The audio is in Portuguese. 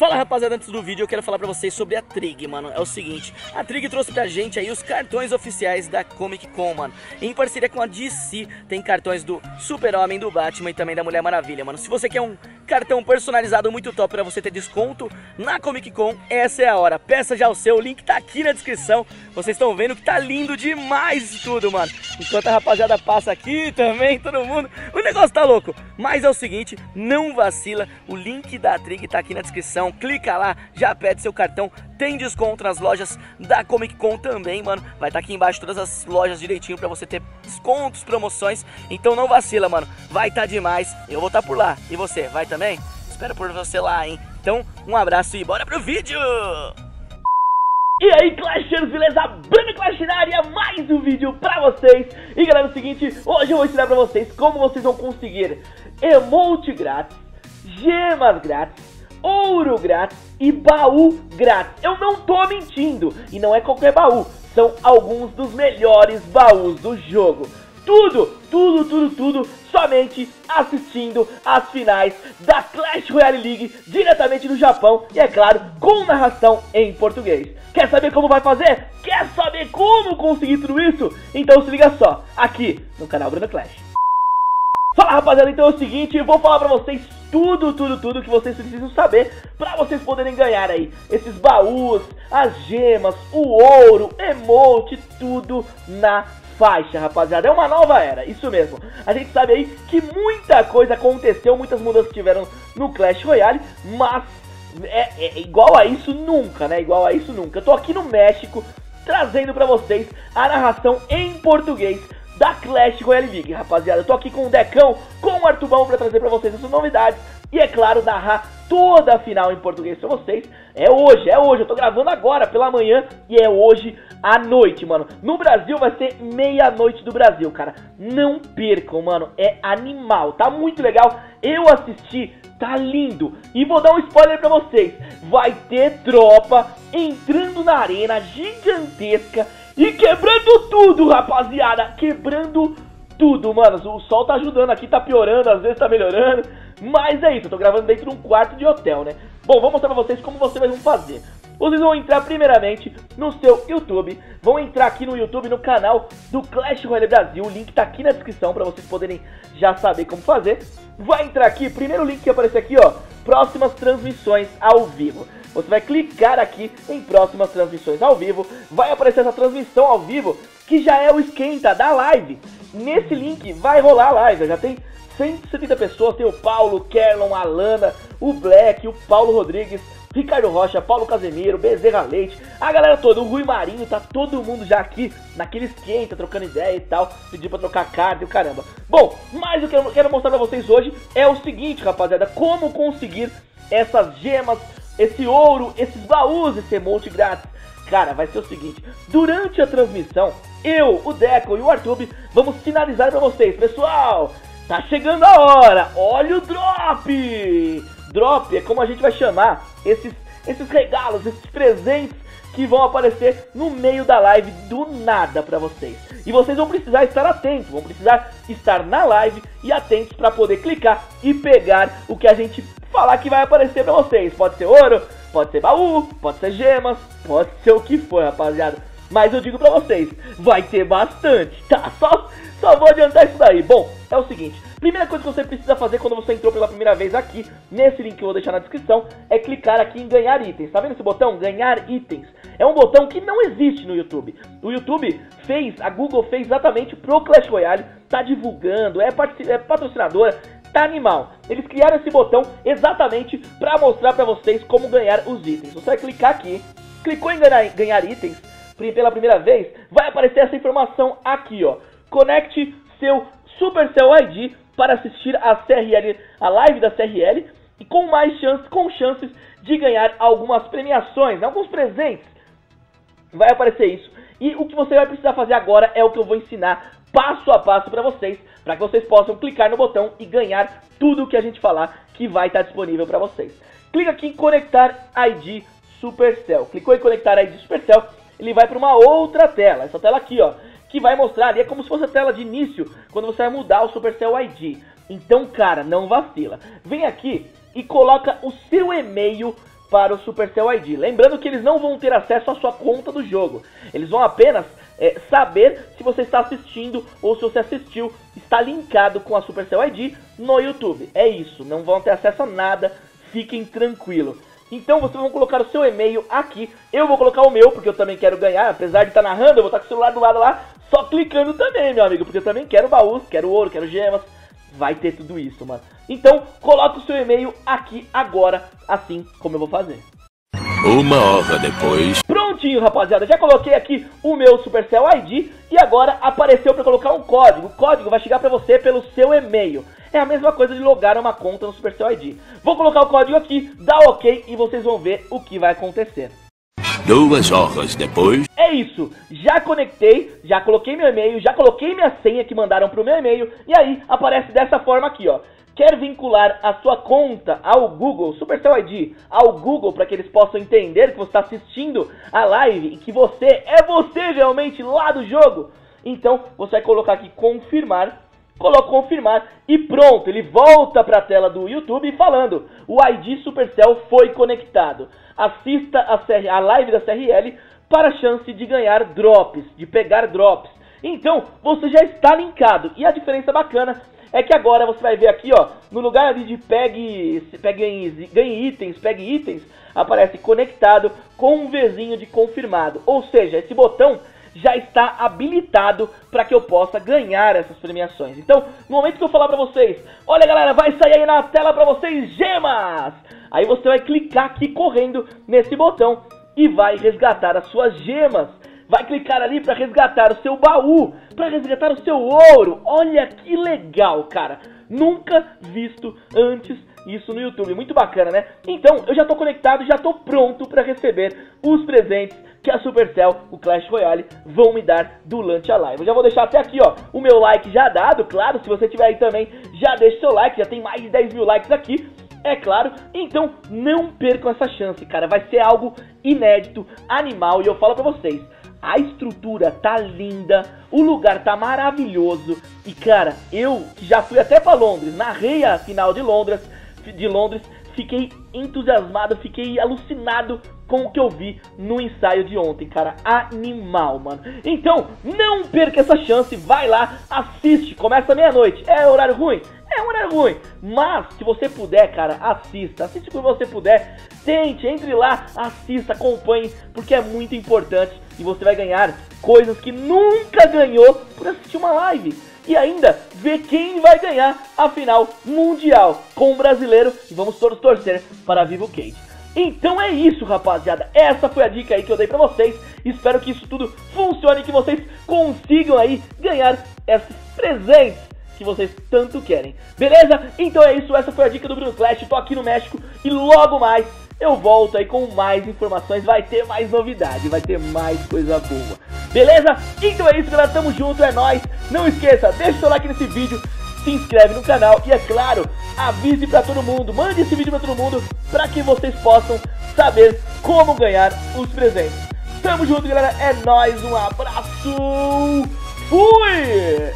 Fala rapaziada, antes do vídeo eu quero falar pra vocês sobre a Trig, mano. É o seguinte, a Trig trouxe pra gente aí os cartões oficiais da Comic Con, mano. Em parceria com a DC, tem cartões do Super-Homem, do Batman e também da Mulher Maravilha, mano. Se você quer um cartão personalizado muito top pra você ter desconto na Comic Con, essa é a hora. Peça já o seu, o link tá aqui na descrição. Vocês estão vendo que tá lindo demais tudo, mano. Enquanto a rapaziada passa aqui também, todo mundo, o negócio tá louco. Mas é o seguinte, não vacila, o link da Trig tá aqui na descrição clica lá, já pede seu cartão, tem desconto nas lojas da Comic Con também, mano. Vai estar tá aqui embaixo todas as lojas direitinho pra você ter descontos, promoções. Então não vacila, mano. Vai estar tá demais. Eu vou estar tá por lá. E você, vai também? Espero por você lá, hein? Então, um abraço e bora pro vídeo! E aí Clashers, beleza? Bruno Clash na área, mais um vídeo pra vocês E galera, é o seguinte, hoje eu vou ensinar pra vocês como vocês vão conseguir emote grátis, gemas grátis ouro grátis e baú grátis. Eu não tô mentindo, e não é qualquer baú, são alguns dos melhores baús do jogo. Tudo, tudo, tudo, tudo, somente assistindo as finais da Clash Royale League diretamente do Japão e, é claro, com narração em português. Quer saber como vai fazer? Quer saber como conseguir tudo isso? Então se liga só, aqui no canal Bruno Clash. Fala rapaziada, então é o seguinte, eu vou falar pra vocês tudo, tudo, tudo que vocês precisam saber para vocês poderem ganhar aí esses baús, as gemas, o ouro, emote, tudo na faixa, rapaziada. É uma nova era, isso mesmo. A gente sabe aí que muita coisa aconteceu, muitas mudanças tiveram no Clash Royale, mas é, é igual a isso nunca, né? Igual a isso nunca. Eu tô aqui no México trazendo para vocês a narração em português da Clash Royale League, rapaziada. Eu tô aqui com o Decão, com o Artubão para trazer para vocês essas novidades e, é claro, narrar toda a final em português pra vocês. É hoje, é hoje. Eu tô gravando agora pela manhã e é hoje à noite, mano. No Brasil vai ser meia-noite do Brasil, cara. Não percam, mano. É animal. Tá muito legal. Eu assisti, tá lindo. E vou dar um spoiler pra vocês. Vai ter tropa entrando na arena gigantesca e quebrando tudo, rapaziada! Quebrando tudo, mano. O sol tá ajudando aqui, tá piorando, às vezes tá melhorando. Mas é isso, eu tô gravando dentro de um quarto de hotel, né? Bom, vou mostrar pra vocês como vocês vão fazer. Vocês vão entrar primeiramente no seu YouTube, vão entrar aqui no YouTube, no canal do Clash Royale Brasil, o link tá aqui na descrição pra vocês poderem já saber como fazer. Vai entrar aqui, primeiro link que aparece aqui, ó, próximas transmissões ao vivo. Você vai clicar aqui em próximas transmissões ao vivo, vai aparecer essa transmissão ao vivo, que já é o esquenta da live. Nesse link vai rolar a live, já tem 170 pessoas, tem o Paulo, o Kerlon, a Alana, o Black, o Paulo Rodrigues, Ricardo Rocha, Paulo Casemiro, Bezerra Leite, a galera toda, o Rui Marinho, tá todo mundo já aqui naquele esquenta, trocando ideia e tal, pediu pra trocar carta e o caramba. Bom, mas o que eu quero mostrar pra vocês hoje é o seguinte, rapaziada, como conseguir essas gemas esse ouro, esses baús, esse emote grátis. Cara, vai ser o seguinte, durante a transmissão, eu, o Deco e o Artube vamos sinalizar para vocês, pessoal, tá chegando a hora, olha o drop! Drop é como a gente vai chamar esses, esses regalos, esses presentes que vão aparecer no meio da live do nada para vocês. E vocês vão precisar estar atentos, vão precisar estar na live e atentos para poder clicar e pegar o que a gente falar que vai aparecer pra vocês. Pode ser ouro, pode ser baú, pode ser gemas, pode ser o que for, rapaziada. Mas eu digo pra vocês, vai ter bastante, tá? Só, só vou adiantar isso daí. Bom, é o seguinte, primeira coisa que você precisa fazer quando você entrou pela primeira vez aqui, nesse link que eu vou deixar na descrição, é clicar aqui em ganhar itens. Tá vendo esse botão? Ganhar itens. É um botão que não existe no YouTube. O YouTube fez, a Google fez exatamente pro Clash Royale, tá divulgando, é, é patrocinadora, tá animal. Eles criaram esse botão exatamente para mostrar para vocês como ganhar os itens. Você vai clicar aqui, clicou em ganhar, ganhar itens pela primeira vez, vai aparecer essa informação aqui, ó. Conecte seu Supercell ID para assistir a CRL, a live da CRL e com mais chances, com chances de ganhar algumas premiações, alguns presentes. Vai aparecer isso. E o que você vai precisar fazer agora é o que eu vou ensinar passo a passo para vocês, para que vocês possam clicar no botão e ganhar tudo o que a gente falar que vai estar disponível para vocês. Clica aqui em conectar ID Supercell. Clicou em conectar ID Supercell, ele vai para uma outra tela, essa tela aqui, ó, que vai mostrar ali, é como se fosse a tela de início, quando você vai mudar o Supercell ID. Então, cara, não vacila. Vem aqui e coloca o seu e-mail para o Supercell ID. Lembrando que eles não vão ter acesso à sua conta do jogo. Eles vão apenas é, saber se você está assistindo ou se você assistiu, está linkado com a Supercell ID no YouTube. É isso, não vão ter acesso a nada, fiquem tranquilos. Então vocês vão colocar o seu e-mail aqui. Eu vou colocar o meu, porque eu também quero ganhar. Apesar de estar narrando, eu vou estar com o celular do lado lá, só clicando também, meu amigo. Porque eu também quero baús, quero ouro, quero gemas. Vai ter tudo isso, mano. Então, coloca o seu e-mail aqui agora, assim como eu vou fazer. Uma hora depois. Prontinho, rapaziada. Já coloquei aqui o meu Supercell ID e agora apareceu para colocar um código. O código vai chegar para você pelo seu e-mail. É a mesma coisa de logar uma conta no Supercell ID. Vou colocar o código aqui, dá OK e vocês vão ver o que vai acontecer. Duas horas depois. É isso, já conectei, já coloquei meu e-mail, já coloquei minha senha que mandaram pro meu e-mail e aí aparece dessa forma aqui, ó. Quer vincular a sua conta ao Google, Supercell ID, ao Google, para que eles possam entender que você está assistindo a live e que você é você realmente lá do jogo? Então, você vai colocar aqui confirmar, coloca confirmar e pronto, ele volta para a tela do YouTube falando: o ID Supercell foi conectado. Assista a, CR, a live da CRL para a chance de ganhar drops, de pegar drops. Então, você já está linkado. E a diferença bacana é que agora você vai ver aqui, ó, no lugar ali de pegue, pegue ganhe itens, pegue itens, aparece conectado com um Vzinho de confirmado. Ou seja, esse botão já está habilitado para que eu possa ganhar essas premiações. Então, no momento que eu falar para vocês, olha galera, vai sair aí na tela para vocês gemas! Aí você vai clicar aqui correndo nesse botão e vai resgatar as suas gemas vai clicar ali para resgatar o seu baú, para resgatar o seu ouro. Olha que legal, cara. Nunca visto antes isso no YouTube. Muito bacana, né? Então, eu já tô conectado, já tô pronto para receber os presentes que a Supercell, o Clash Royale, vão me dar durante a live. Eu já vou deixar até aqui, ó, o meu like já dado, claro, se você tiver aí também, já deixa seu like, já tem mais de 10 mil likes aqui, é claro. Então, não percam essa chance, cara, vai ser algo inédito, animal, e eu falo pra vocês, a estrutura tá linda, o lugar tá maravilhoso. E cara, eu que já fui até para Londres, narrei a final de Londres, de Londres, fiquei entusiasmado, fiquei alucinado com o que eu vi no ensaio de ontem, cara. Animal, mano. Então, não perca essa chance, vai lá, assiste, começa meia-noite. É horário ruim? É um horário ruim. Mas, se você puder, cara, assista. Assiste quando você puder. Tente, entre lá, assista, acompanhe, porque é muito importante e você vai ganhar coisas que nunca ganhou por assistir uma live. E ainda ver quem vai ganhar a final mundial com o brasileiro. E vamos todos torcer para Vivo Cage. Então é isso, rapaziada. Essa foi a dica aí que eu dei pra vocês. Espero que isso tudo funcione e que vocês consigam aí ganhar esses presentes que vocês tanto querem. Beleza? Então é isso. Essa foi a dica do Bruno Clash. Tô aqui no México e logo mais eu volto aí com mais informações, vai ter mais novidade, vai ter mais coisa boa. Beleza? Então é isso, galera, tamo junto, é nóis. Não esqueça, deixa seu like nesse vídeo, se inscreve no canal e, é claro, avise pra todo mundo, mande esse vídeo pra todo mundo, pra que vocês possam saber como ganhar os presentes. Tamo junto, galera, é nóis, um abraço, fui!